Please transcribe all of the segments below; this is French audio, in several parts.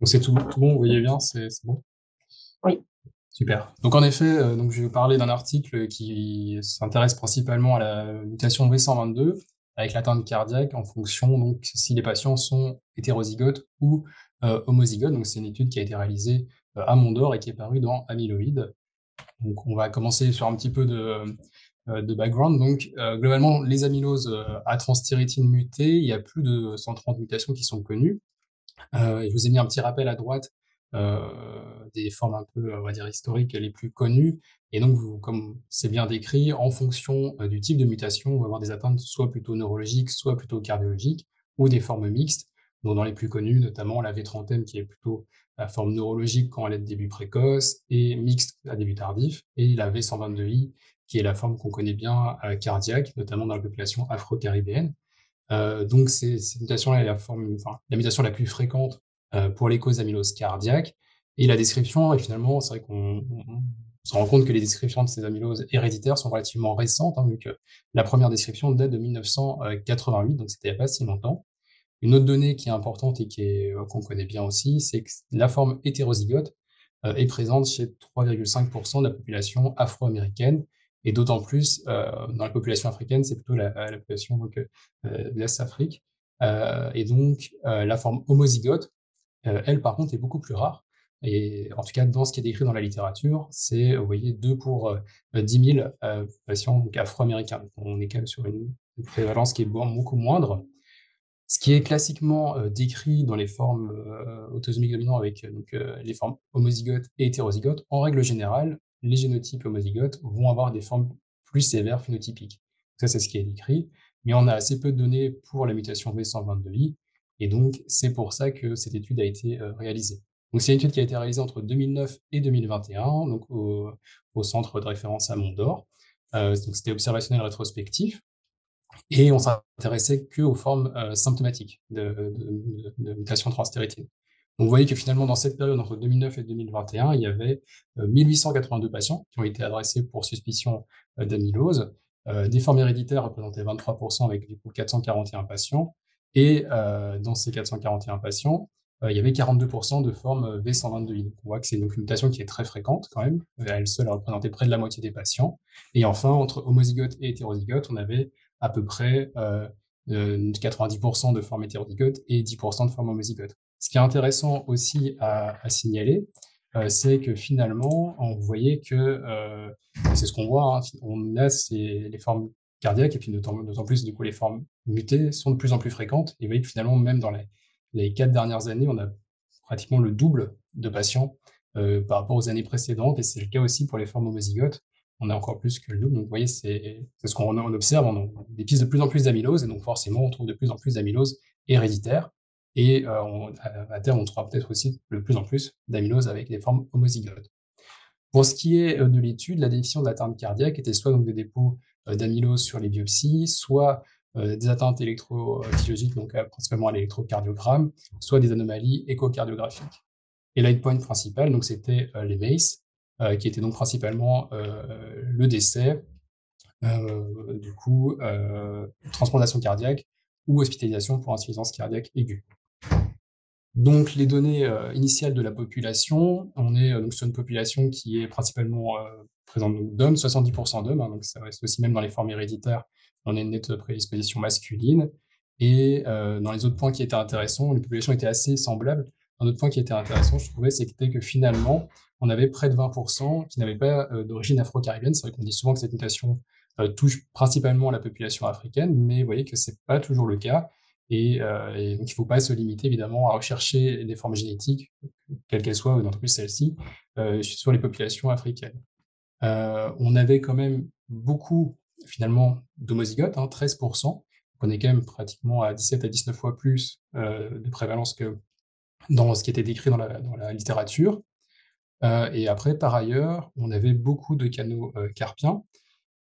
Donc c'est tout, tout bon, vous voyez bien, c'est bon? Oui. Super. Donc en effet, euh, donc je vais vous parler d'un article qui s'intéresse principalement à la mutation V122 avec l'atteinte cardiaque en fonction donc si les patients sont hétérozygotes ou euh, homozygotes. Donc c'est une étude qui a été réalisée euh, à Mondor et qui est parue dans Amyloïd. Donc on va commencer sur un petit peu de, de background. Donc euh, globalement, les amyloses euh, à transthyrétine mutées, il y a plus de 130 mutations qui sont connues. Euh, je vous ai mis un petit rappel à droite euh, des formes un peu, on va dire, historiques les plus connues. Et donc, comme c'est bien décrit, en fonction euh, du type de mutation, on va avoir des atteintes soit plutôt neurologiques, soit plutôt cardiologiques, ou des formes mixtes. Donc, dans les plus connues, notamment la V30M qui est plutôt la forme neurologique quand elle est de début précoce et mixte à début tardif, et la V122I qui est la forme qu'on connaît bien cardiaque, notamment dans la population afro-caribéenne. Euh, donc, cette mutation-là est la forme, enfin, la mutation la plus fréquente euh, pour les causes d'amylose cardiaque. Et la description, et finalement, c'est vrai qu'on on se rend compte que les descriptions de ces amyloses héréditaires sont relativement récentes, hein, vu que la première description date de 1988, donc c'était il pas si longtemps. Une autre donnée qui est importante et qui est, euh, qu'on connaît bien aussi, c'est que la forme hétérozygote euh, est présente chez 3,5% de la population afro-américaine, et d'autant plus euh, dans la population africaine, c'est plutôt la, la population donc, euh, de l'Est-Afrique. Euh, et donc, euh, la forme homozygote, euh, elle, par contre, est beaucoup plus rare. Et en tout cas, dans ce qui est décrit dans la littérature, c'est, vous voyez, 2 pour euh, 10 000 euh, patients afro-américains. On est quand même sur une, prévalence qui est beaucoup moindre. Ce qui est classiquement euh, décrit dans les formes euh, autosomiques dominants avec euh, donc, euh, les formes homozygotes et hétérozygotes, en règle générale, les génotypes homozygotes vont avoir des formes plus sévères phénotypiques. Ça, c'est ce qui est décrit, mais on a assez peu de données pour la mutation V122I, et donc c'est pour ça que cette étude a été euh, réalisée. Donc c'est une étude qui a été réalisée entre 2009 et 2021, donc au, centre de référence à Mondor. Euh, donc c'était observationnel rétrospectif. Et on s'intéressait que aux formes euh, symptomatiques de, de, de, mutation. Vous voyez que finalement, dans cette période, entre 2009 et 2021, il y avait euh, 1882 patients qui ont été adressés pour suspicion euh, d'amylose. Euh, des formes héréditaires représentaient 23% avec du coup 441 patients. Et euh, dans ces 441 patients, euh, il y avait 42% de formes V122I. Donc on voit que c'est une mutation qui est très fréquente quand même. Elle seule a représenté près de la moitié des patients. Et enfin, entre homozygote et hétérozygote, on avait à peu près euh, 90% de formes hétérozygotes et 10% de formes homozygotes. Ce qui est intéressant aussi à, signaler, euh, c'est que finalement, on voyait que, euh, c'est ce qu'on voit, hein, on a ces, les formes cardiaques et puis d'autant plus, du coup, les formes mutées sont de plus en plus fréquentes. Et vous voyez que finalement, même dans les, les quatre dernières années, on a pratiquement le double de patients euh, par rapport aux années précédentes, et c'est le cas aussi pour les formes homozygotes on a encore plus que le double. Donc, vous voyez, c'est ce qu'on observe. On a des pistes de plus en plus d'amylose, et donc forcément, on trouve de plus en plus d'amylose héréditaire. Et euh, à terme, on trouvera peut-être aussi de plus en plus d'amylose avec des formes homozygotes. Pour ce qui est euh, de l'étude, la définition de l'atteinte cardiaque était soit donc des dépôts euh, d'amylose sur les biopsies, soit des atteintes électrophysiologiques, donc principalement à l'électrocardiogramme, soit des anomalies échocardiographiques. Et l'endpoint principal, donc c'était les MACE, qui était donc principalement le décès, du coup, transplantation cardiaque ou hospitalisation pour insuffisance cardiaque aiguë. Donc, les données euh, initiales de la population, on est euh, donc sur une population qui est principalement euh, présente d'hommes, 70% d'hommes, hein, donc ça reste aussi même dans les formes héréditaires, on a une nette prédisposition masculine. Et dans les autres points qui étaient intéressants, les populations étaient assez semblables. Un autre point qui était intéressant, je trouvais, c'était que finalement, on avait près de 20% qui n'avaient pas d'origine afro-caribéenne. C'est vrai qu'on dit souvent que cette mutation touche principalement la population africaine, mais vous voyez que c'est pas toujours le cas. Et, euh, donc, il ne faut pas se limiter évidemment à rechercher des formes génétiques, quelles qu'elles soient, ou d'entre plus celles-ci, euh, sur les populations africaines. Euh, on avait quand même beaucoup, finalement, d'homozygotes, hein, 13%. On est quand même pratiquement à 17 à 19 fois plus euh, de prévalence que dans ce qui était décrit dans la, dans la littérature. Et après, par ailleurs, on avait beaucoup de canaux carpiens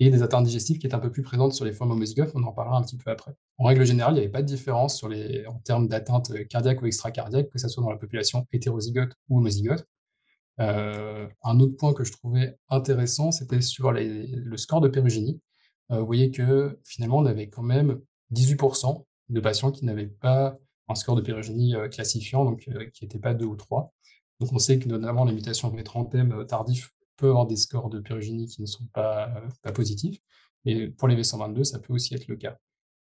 et des atteintes digestives qui étaient un peu plus présentes sur les formes homozygotes, on en parlera un petit peu après. En règle générale, il n'y avait pas de différence en termes d'atteinte cardiaque ou extracardiaque, que ce soit dans la population hétérozygote ou homozygote. Euh, un autre point que je trouvais intéressant, c'était sur le score de pérugénie. Euh, vous voyez que finalement, on avait quand même 18% de patients qui n'avaient pas un score de périgénie classifiant, donc qui n'était pas 2 ou 3. Donc on sait que notamment les mutations V30M tardifs peuvent avoir des scores de périgénie qui ne sont pas, pas positifs. Et pour les V122, ça peut aussi être le cas.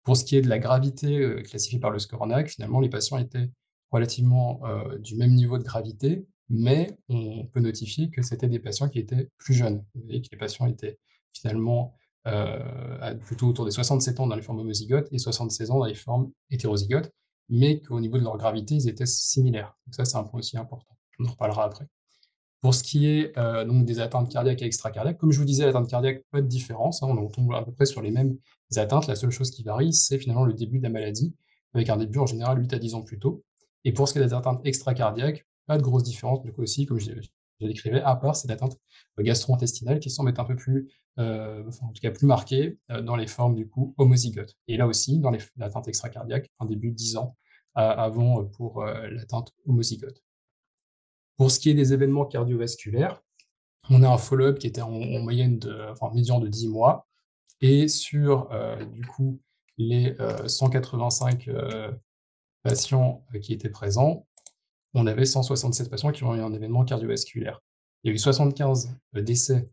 Pour ce qui est de la gravité classifiée par le score NAC, finalement, les patients étaient relativement du même niveau de gravité, mais on peut notifier que c'était des patients qui étaient plus jeunes, et que les patients étaient finalement euh, plutôt autour des 67 ans dans les formes homozygotes et 76 ans dans les formes hétérozygotes, mais qu'au niveau de leur gravité, ils étaient similaires. Donc ça, c'est un point aussi important. On en reparlera après. Pour ce qui est euh, donc des atteintes cardiaques et extracardiaques, comme je vous disais, l'atteinte cardiaque, pas de différence. Hein, on tombe à peu près sur les mêmes atteintes. La seule chose qui varie, c'est finalement le début de la maladie, avec un début en général 8 à 10 ans plus tôt. Et pour ce qui est des atteintes extracardiaques, pas de grosse différence, du coup aussi, comme je, je décrivais, à part ces atteintes gastro-intestinales qui semblent être un peu plus, euh, enfin, en tout cas plus marquées euh, dans les formes du coup homozygotes. Et là aussi, dans l'atteinte extracardiaque, un début de 10 ans avant euh, pour l'atteinte homozygote. Pour ce qui est des événements cardiovasculaires, on a un follow-up qui était en, moyenne de, enfin, médian de 10 mois. Et sur, du coup, les 185 patients qui étaient présents, on avait 167 patients qui ont eu un événement cardiovasculaire. Il y a eu 75 euh, décès,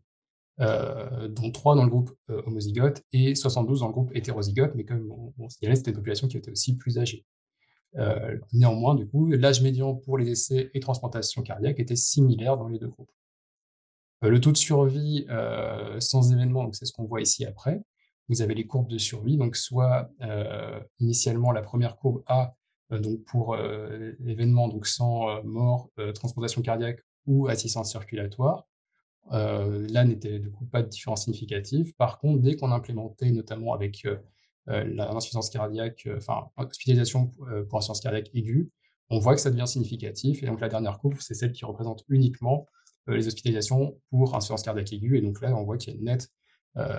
euh, dont 3 dans le groupe euh, homozygote et 72 dans le groupe hétérozygote, mais comme on, on signalait, c'était une population qui était aussi plus âgée. néanmoins, du coup, l'âge médian pour les décès et transplantations cardiaques était similaire dans les deux groupes. le taux de survie sans événement, c'est ce qu'on voit ici après, vous avez les courbes de survie, donc soit initialement la première courbe A euh, donc pour euh, l'événement donc sans euh, mort, transplantation cardiaque ou assistance circulatoire. là n'était du coup pas de différence significative. Par contre, dès qu'on implémentait notamment avec l'insuffisance cardiaque, enfin hospitalisation pour insuffisance cardiaque aiguë, on voit que ça devient significatif. Et donc la dernière courbe, c'est celle qui représente uniquement les hospitalisations pour insuffisance cardiaque aiguë. Et donc là, on voit qu'il y a une nette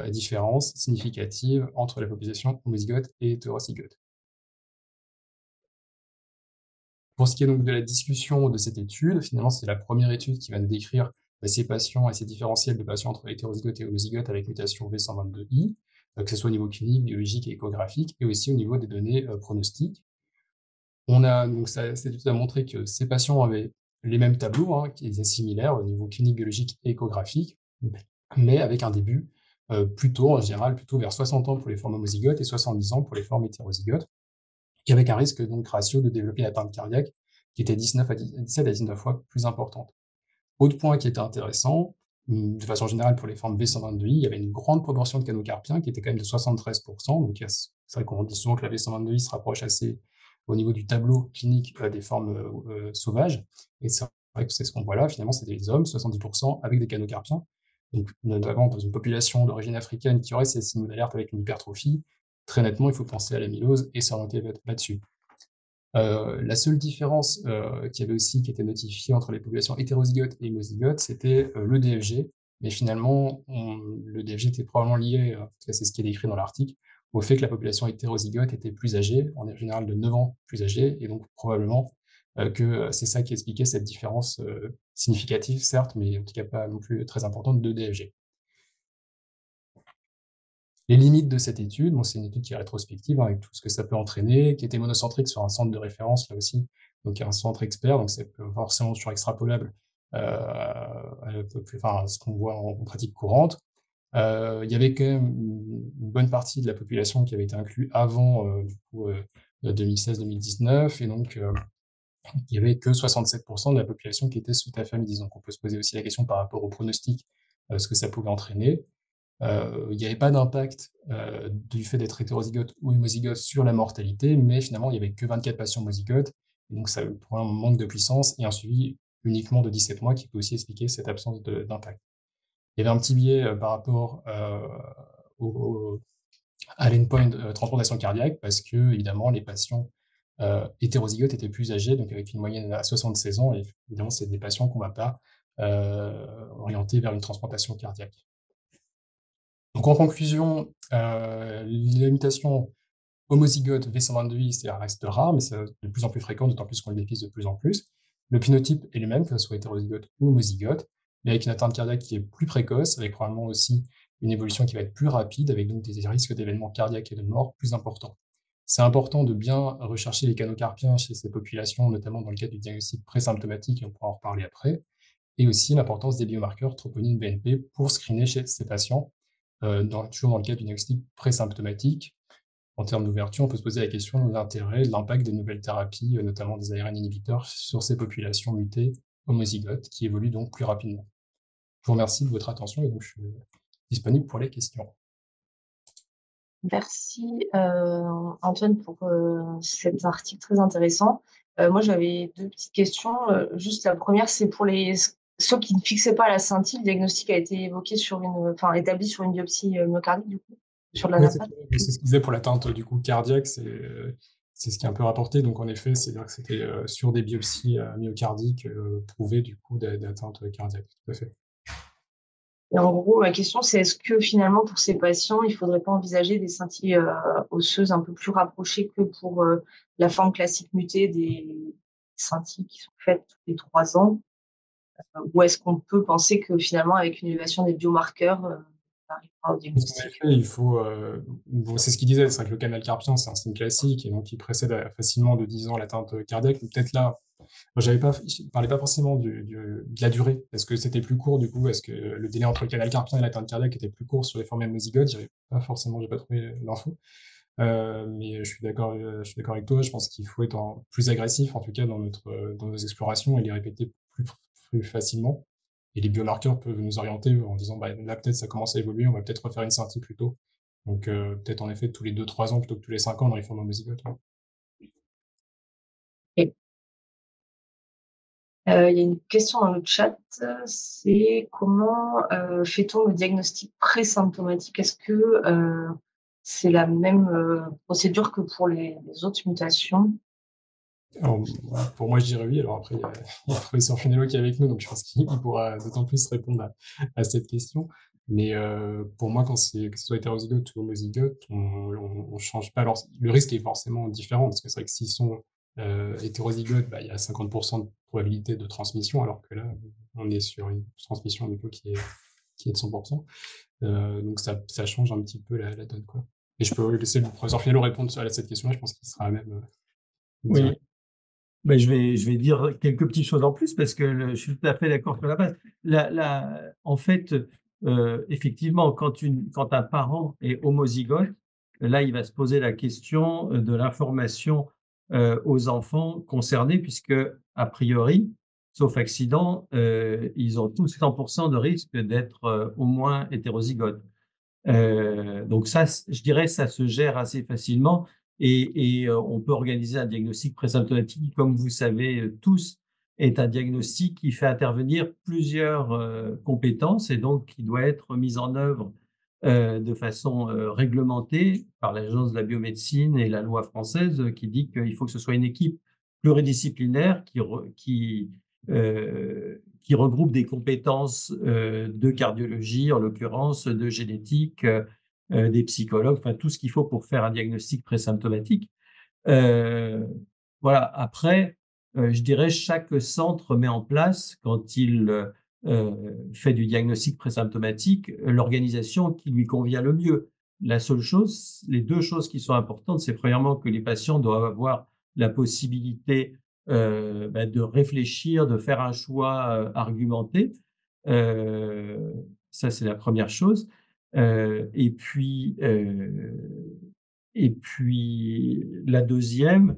différence significative entre la population homozygote et hétérozygote. Pour ce qui est donc de la discussion de cette étude, finalement, c'est la première étude qui va nous décrire bah, ces patients et ces différentiels de patients entre hétérozygotes et homozygotes avec mutation V122I, euh, que ce soit au niveau clinique, biologique et échographique, et aussi au niveau des données euh, pronostiques. On a, donc, cette étude a montré que ces patients avaient les mêmes tableaux, hein, qui étaient similaires au niveau clinique, biologique et échographique, mais avec un début euh, plutôt, en général, plutôt vers 60 ans pour les formes homozygotes et 70 ans pour les formes hétérozygotes et avec un risque donc ratio de développer une atteinte cardiaque qui était 19 à 17 à 19 fois plus importante. Autre point qui était intéressant, de façon générale pour les formes B122i, il y avait une grande proportion de canaux carpiens qui était quand même de 73%, donc c'est vrai qu'on dit souvent que la B122i se rapproche assez au niveau du tableau clinique euh, des formes euh, euh, sauvages, et c'est vrai que c'est ce qu'on voit là, finalement c'est des hommes, 70% avec des canaux carpiens, donc notamment dans une population d'origine africaine qui aurait ces signaux d'alerte avec une hypertrophie, très nettement, il faut penser à l'amylose et s'orienter là-dessus. Euh, la seule différence euh, qui avait aussi qui était notifiée entre les populations hétérozygotes et homozygotes, c'était euh, le DFG. Mais finalement, le DFG était probablement lié, en tout cas c'est ce qui est décrit dans l'article, au fait que la population hétérozygote était plus âgée, en général de 9 ans plus âgée, et donc probablement que c'est ça qui expliquait cette différence significative, certes, mais en tout cas pas non plus très importante de DFG. Les limites de cette étude, bon, c'est une étude qui est rétrospective avec tout ce que ça peut entraîner, qui était monocentrique sur un centre de référence là aussi, donc un centre expert, donc c'est forcément sur extrapolable euh, enfin, ce qu'on voit en, pratique courante. Euh, il y avait quand même une, bonne partie de la population qui avait été inclue avant euh, du coup 2016-2019 et donc il y avait que 67% de la population qui était sous tafamidis. Donc on peut se poser aussi la question par rapport au pronostic, ce que ça pouvait entraîner. Euh, il n'y avait pas d'impact euh, du fait d'être hétérozygote ou homozygote sur la mortalité, mais finalement, il n'y avait que 24 patients homozygotes, donc ça pour un manque de puissance et un suivi uniquement de 17 mois qui peut aussi expliquer cette absence d'impact. Il y avait un petit biais euh, par rapport au, à l'endpoint de transplantation cardiaque, parce que, évidemment, les patients hétérozygotes étaient plus âgés, donc avec une moyenne à 76 ans, et évidemment, c'est des patients qu'on ne va pas orienter vers une transplantation cardiaque. Donc en conclusion, euh, les mutations homozygote V122I, ça reste rare, mais c'est de plus en plus fréquent, d'autant plus qu'on les dépiste de plus en plus. Le phenotype est le même, que ce soit hétérozygote ou homozygote, mais avec une atteinte cardiaque qui est plus précoce, avec probablement aussi une évolution qui va être plus rapide, avec donc des risques d'événements cardiaques et de mort plus importants. c'est important de bien rechercher les canaux carpiens chez ces populations, notamment dans le cadre du diagnostic présymptomatique, et on pourra en reparler après, et aussi l'importance des biomarqueurs troponine BNP pour screener chez ces patients, dans, toujours dans le cadre du diagnostic présymptomatique. En termes d'ouverture, on peut se poser la question de l'intérêt, de l'impact des nouvelles thérapies, euh, notamment des ARN inhibiteurs, sur ces populations mutées homozygotes qui évoluent donc plus rapidement. Je vous remercie de votre attention et donc je suis disponible pour les questions. Merci euh, Antoine pour euh, cet article très intéressant. Euh, moi, j'avais deux petites questions. juste la première, c'est pour les ceux qui ne fixaient pas la scintille. Le diagnostic a été évoqué sur une, enfin établi sur une biopsie myocardique du coup, sur la C'est ce qu'il disait pour l'atteinte du coup cardiaque. C'est c'est ce qui est un peu rapporté. Donc en effet, c'est-à-dire que c'était sur des biopsies myocardiques prouvées du coup d'atteinte cardiaque. Tout à fait. Et en gros, ma question, c'est est-ce que finalement, pour ces patients, il ne faudrait pas envisager des scintilles euh, osseuses un peu plus rapprochées que pour euh, la forme classique mutée des scintilles qui sont faites tous les trois ans? euh, Ou est-ce qu'on peut penser que finalement, avec une élévation des biomarqueurs, on arrivera au diagnostic il faut. c'est ce qu'il disait, c'est que le canal carpien, c'est un signe classique et donc il précède facilement de 10 ans l'atteinte cardiaque. Peut-être là, j'avais pas, je parlais pas forcément du, de la durée. Est-ce que c'était plus court du coup? Est-ce que le délai entre le canal carpien et l'atteinte cardiaque était plus court sur les formes homozygotes J'avais pas forcément, j'ai pas trouvé l'info. Euh, mais je suis d'accord, je suis d'accord avec toi. Je pense qu'il faut être plus agressif, en tout cas dans notre, dans nos explorations et les répéter plus, plus facilement. Et les biomarqueurs peuvent nous orienter en disant, bah, là peut-être ça commence à évoluer, on va peut-être refaire une scintille plus tôt. Donc euh, peut-être en effet tous les 2-3 ans plutôt que tous les 5 ans dans les formes homozygotes. Euh, il y a une question dans le chat, c'est comment euh, fait-on le diagnostic présymptomatique? Est-ce que euh, c'est la même procédure que pour les, autres mutations? Pour moi, je dirais oui. Alors après, il y a, le professeur Fenello qui est avec nous, donc je pense qu'il pourra d'autant plus répondre à, cette question. Mais pour moi, quand c'est que ce soit hétérozygote ou homozygote, on, on, change pas. Alors, le risque est forcément différent parce que c'est vrai que s'ils sont euh, hétérozygote, bah, il y a 50% de probabilité de transmission, alors que là, on est sur une transmission du coup qui est, qui est de 100%. Euh, donc ça, ça, change un petit peu la, la, donne. Quoi. Et je peux laisser le professeur Fiello répondre à cette question-là, je pense qu'il sera à même. Euh, oui. Ben, je, vais, je vais dire quelques petites choses en plus parce que je suis tout à fait d'accord sur la base. La, en fait, euh, effectivement, quand, une, quand un parent est homozygote, là, il va se poser la question de l'information euh, aux enfants concernés, puisque, a priori, sauf accident, euh, ils ont tous 100% de risque d'être euh, au moins hétérozygotes. donc ça, je dirais, ça se gère assez facilement et, et on peut organiser un diagnostic présymptomatique qui, comme vous savez tous, est un diagnostic qui fait intervenir plusieurs compétences et donc qui doit être mis en œuvre euh, de façon euh, réglementée par l'Agence de la biomédecine et la loi française qui dit qu'il faut que ce soit une équipe pluridisciplinaire euh, qui regroupe des compétences de cardiologie, en l'occurrence de génétique, des psychologues, enfin tout ce qu'il faut pour faire un diagnostic présymptomatique. voilà. Après, je dirais chaque centre met en place quand il euh, fait du diagnostic présymptomatique l'organisation qui lui convient le mieux. La seule chose, les deux choses qui sont importantes, c'est premièrement que les patients doivent avoir la possibilité euh, bah, de réfléchir, de faire un choix euh, argumenté. Euh, ça, c'est la première chose. Euh, et puis, et puis la deuxième,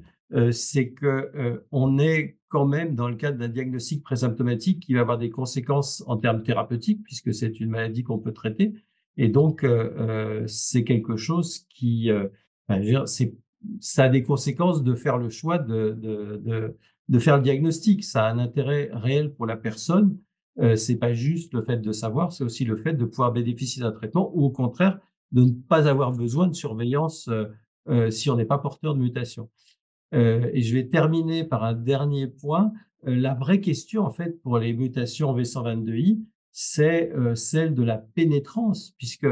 c'est que on est quand même dans le cadre d'un diagnostic présymptomatique qui va avoir des conséquences en termes thérapeutiques, puisque c'est une maladie qu'on peut traiter. Et donc, euh, euh c'est quelque chose qui, euh, ça a des conséquences de faire le choix de, faire le diagnostic. Ça a un intérêt réel pour la personne. Euh, c'est pas juste le fait de savoir, c'est aussi le fait de pouvoir bénéficier d'un traitement ou au contraire de ne pas avoir besoin de surveillance euh, euh si on n'est pas porteur de mutation. Euh, et je vais terminer par un dernier point. Euh, la vraie question, en fait, pour les mutations V122I, c'est euh, celle de la pénétrance, puisque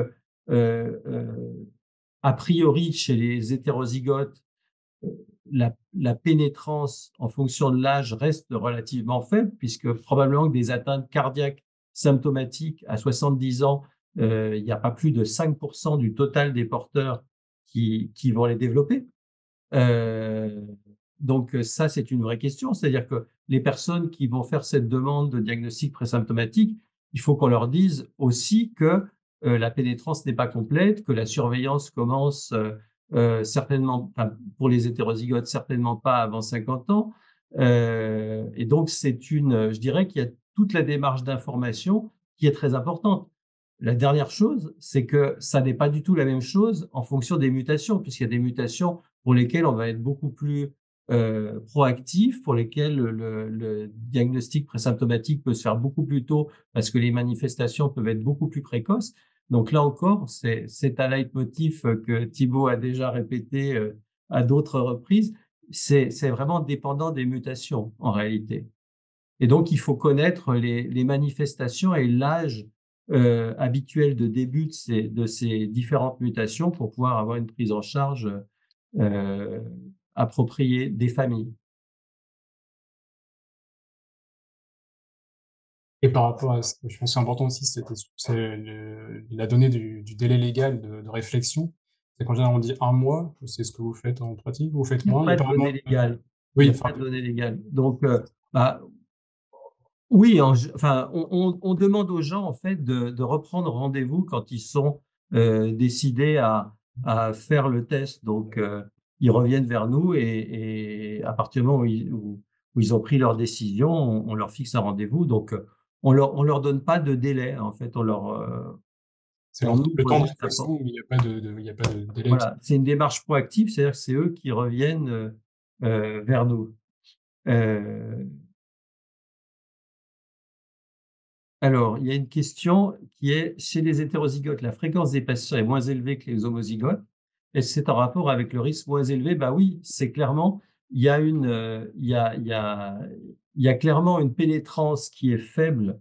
a priori, chez les hétérozygotes, la, pénétrance en fonction de l'âge reste relativement faible, puisque probablement que des atteintes cardiaques symptomatiques à 70 ans, il n'y a pas plus de 5% du total des porteurs qui, qui vont les développer. donc ça, c'est une vraie question. C'est-à-dire que les personnes qui vont faire cette demande de diagnostic présymptomatique, il faut qu'on leur dise aussi que la pénétrance n'est pas complète, que la surveillance commence certainement, pour les hétérozygotes, certainement pas avant 50 ans. et donc, c'est une, je dirais qu'il y a toute la démarche d'information qui est très importante. La dernière chose, c'est que ça n'est pas du tout la même chose en fonction des mutations, puisqu'il y a des mutations pour lesquelles on va être beaucoup plus euh, proactif, pour lesquelles le, le, diagnostic présymptomatique peut se faire beaucoup plus tôt, parce que les manifestations peuvent être beaucoup plus précoces. Donc là encore, c'est un leitmotiv que Thibault a déjà répété euh, à d'autres reprises. C'est vraiment dépendant des mutations en réalité. Et donc, il faut connaître les, manifestations et l'âge euh, habituel de début de ces, différentes mutations pour pouvoir avoir une prise en charge euh, appropriée des familles. Et par rapport à ce que je pense que c'est important aussi, c'est la donnée du, du délai légal de, de réflexion. C'est quand on dit un mois, c'est ce que vous faites en pratique, vous faites moins. Il n'y a pas de données légales. Oui, il n'y a pas de données légales. Donc, euh, bah, oui, enfin, on, demande aux gens en fait de, reprendre rendez-vous quand ils sont euh, décidés à, faire le test. Donc, euh, ils reviennent vers nous et, à partir du moment où ils, ont pris leur décision, on, leur fixe un rendez-vous. Donc, on leur on leur donne pas de délai. En fait, on leur euh, c'est le temps de façon, il n'y a pas de, il a pas de délai. Voilà, c'est une démarche proactive, c'est-à-dire que c'est eux qui reviennent vers nous. Alors, il y a une question qui est chez les hétérozygotes, la fréquence des patients est moins élevée que les homozygotes. Est-ce que c'est en rapport avec le risque moins élevé? Bah oui, c'est clairement, il y a une, euh, il y a, il y a, il y a clairement une pénétrance qui est faible,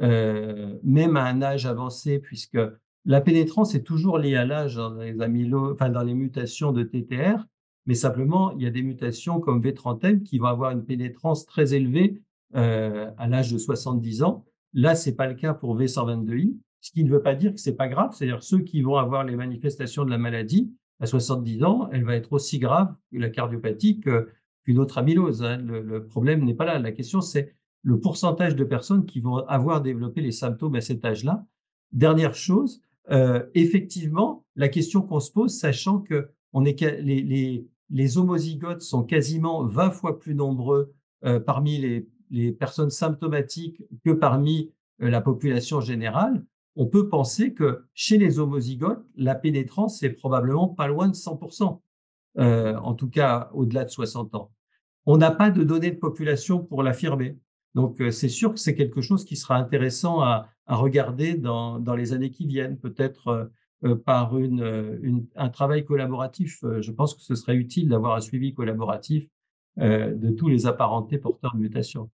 euh, même à un âge avancé, puisque la pénétrance est toujours liée à l'âge dans les mutations de TTR, mais simplement il y a des mutations comme V30M qui vont avoir une pénétrance très élevée euh, à l'âge de 70 ans Là, c'est pas le cas pour V122i, ce qui ne veut pas dire que c'est pas grave. C'est-à-dire ceux qui vont avoir les manifestations de la maladie à 70 ans, elle va être aussi grave que la cardiopathie qu'une autre amylose. Hein. Le, problème n'est pas là. La question, c'est le pourcentage de personnes qui vont avoir développé les symptômes à cet âge-là. Dernière chose, euh, effectivement, la question qu'on se pose, sachant que les, homozygotes sont quasiment 20 fois plus nombreux euh, parmi les les personnes symptomatiques que parmi euh, la population générale, on peut penser que chez les homozygotes, la pénétrance est probablement pas loin de 100%, euh, en tout cas au-delà de 60 ans. On n'a pas de données de population pour l'affirmer. Donc euh, c'est sûr que c'est quelque chose qui sera intéressant à, regarder dans, les années qui viennent, peut-être par une, un travail collaboratif. je pense que ce serait utile d'avoir un suivi collaboratif de tous les apparentés porteurs de mutation.